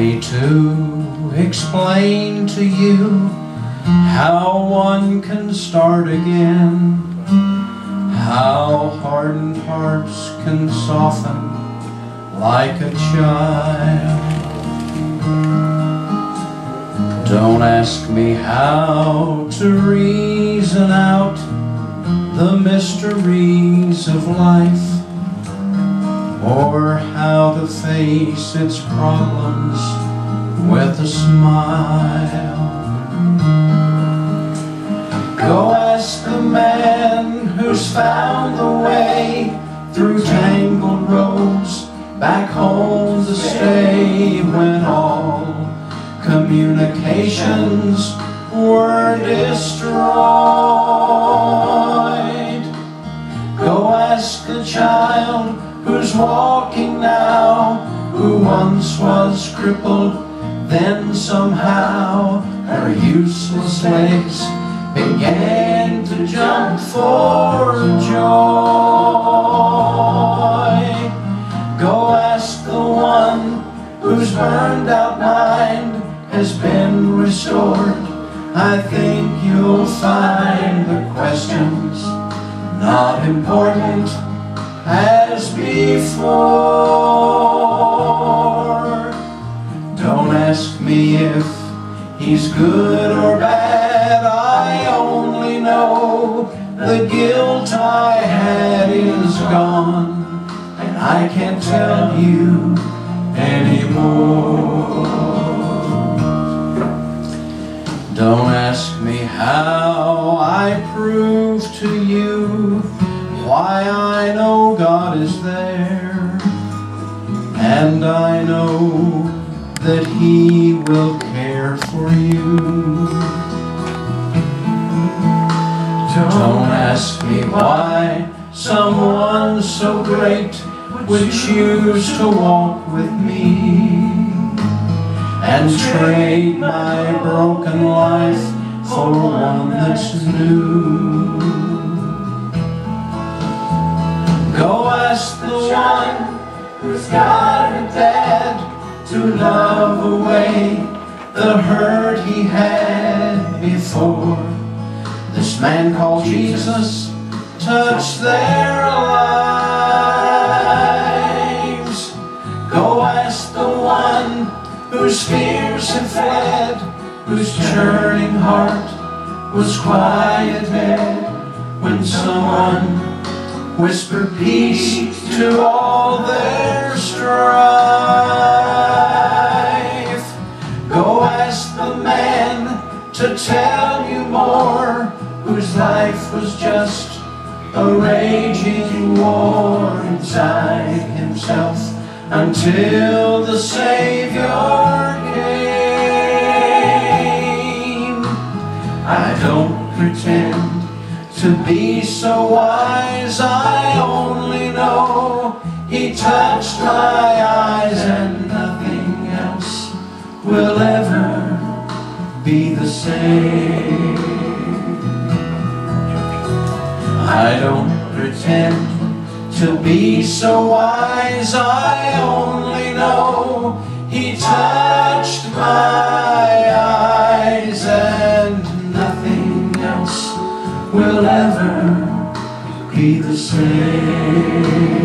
me to explain to you how one can start again, how hardened hearts can soften like a child. Don't ask me how to reason out the mysteries of life or how to face its problems with a smile. Go ask the man who's found the way through tangled roads back home to stay when all communications were destroyed. Go ask the child who's walking now, who once was crippled, then somehow her useless legs began to jump for joy. Go ask the one whose burned out mind has been restored. I think you'll find the questions not important before. Don't ask me if he's good or bad. I only know the guilt I had is gone, and I can't tell you anymore. And I know that He will care for you. Don't ask me why someone so great would choose to walk with me and trade my broken life for one that's new. Go ask the one who's got a dad to love away the hurt he had before. This man called Jesus touched their lives. Go ask the one whose fears had fled, whose churning heart was quieted when someone whispered peace to all their strife. Go ask the man to tell you more, whose life was just a raging war inside himself until the Savior came. I don't pretend to be so wise, my eyes and nothing else will ever be the same. I don't pretend to be so wise I only know he touched my eyes and nothing else will ever be the same